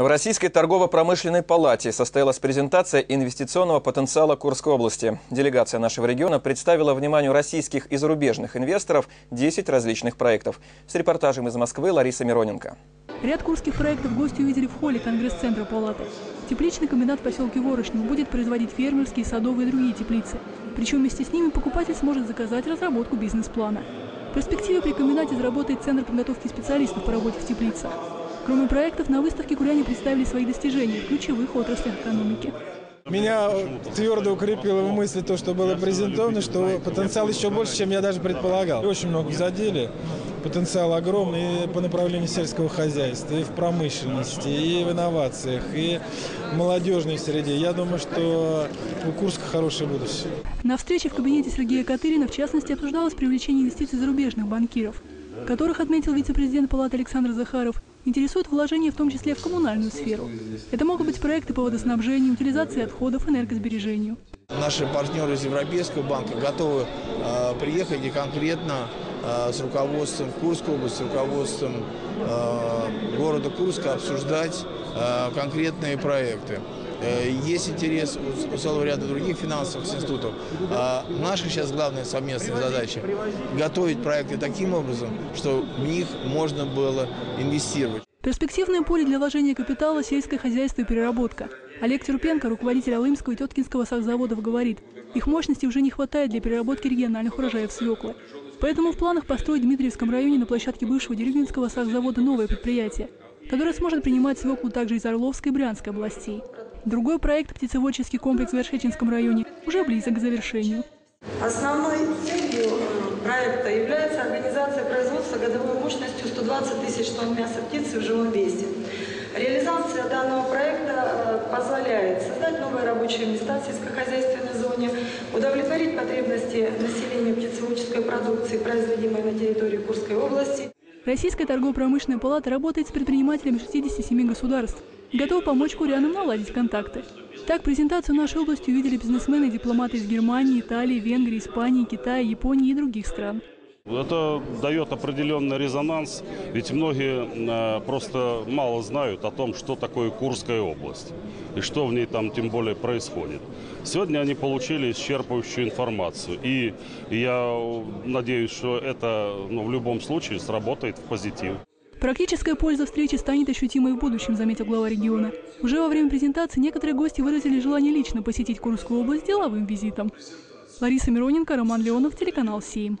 В Российской торгово-промышленной палате состоялась презентация инвестиционного потенциала Курской области. Делегация нашего региона представила вниманию российских и зарубежных инвесторов 10 различных проектов. С репортажем из Москвы Лариса Мироненко. Ряд курских проектов гости увидели в холле Конгресс-центра палаты. Тепличный комбинат в поселке Ворошнев будет производить фермерские, садовые и другие теплицы. Причем вместе с ними покупатель сможет заказать разработку бизнес-плана. В перспективе при комбинате заработает Центр подготовки специалистов по работе в теплицах. Кроме проектов, на выставке куряне представили свои достижения в ключевых отраслях экономики. Меня твердо укрепило в мысли то, что было презентовано, что потенциал еще больше, чем я даже предполагал. Очень много в заделе, потенциал огромный и по направлению сельского хозяйства, и в промышленности, и в инновациях, и в молодежной среде. Я думаю, что у Курска хорошее будущее. На встрече в кабинете Сергея Катырина, в частности, обсуждалось привлечение инвестиций зарубежных банкиров, которых отметил вице-президент Палаты Александр Захаров, интересует вложения в том числе в коммунальную сферу. Это могут быть проекты по водоснабжению, утилизации отходов, энергосбережению. Наши партнеры из Европейского банка готовы э, приехать и конкретно э, с руководством Курской области, с руководством э, города Курска обсуждать э, конкретные проекты. Э, есть интерес у целого ряда других финансовых институтов. А наша сейчас главная совместная задача – готовить проекты таким образом, что в них можно было инвестировать. Перспективное поле для вложения капитала – сельское хозяйство и переработка. Олег Терпенко, руководитель Алымского и Теткинского сахзаводов, говорит, их мощности уже не хватает для переработки региональных урожаев свеклы. Поэтому в планах построить в Дмитриевском районе на площадке бывшего Деревинского сахзавода новое предприятие, которое сможет принимать свеклу также из Орловской и Брянской областей. Другой проект «Птицеводческий комплекс в Вершечинском районе» уже близок к завершению. Основной целью э, проекта является организация производства годовой мощностью 120 тысяч тонн мяса птицы в живом весе. Реализация данного проекта э, позволяет создать новые рабочие места в сельскохозяйственной зоне, удовлетворить потребности населения птицеводческой продукции, производимой на территории Курской области. Российская торгово-промышленная палата работает с предпринимателями 67 государств готова помочь курянам наладить контакты. Так, презентацию нашей области увидели бизнесмены и дипломаты из Германии, Италии, Венгрии, Испании, Китая, Японии и других стран. Это дает определенный резонанс, ведь многие э, просто мало знают о том, что такое Курская область и что в ней там тем более происходит. Сегодня они получили исчерпывающую информацию, и я надеюсь, что это ну, в любом случае сработает в позитив. Практическая польза встречи станет ощутимой в будущем, заметил глава региона. Уже во время презентации некоторые гости выразили желание лично посетить Курскую область деловым визитом. Лариса Мироненко, Роман Леонов, телеканал «Сейм».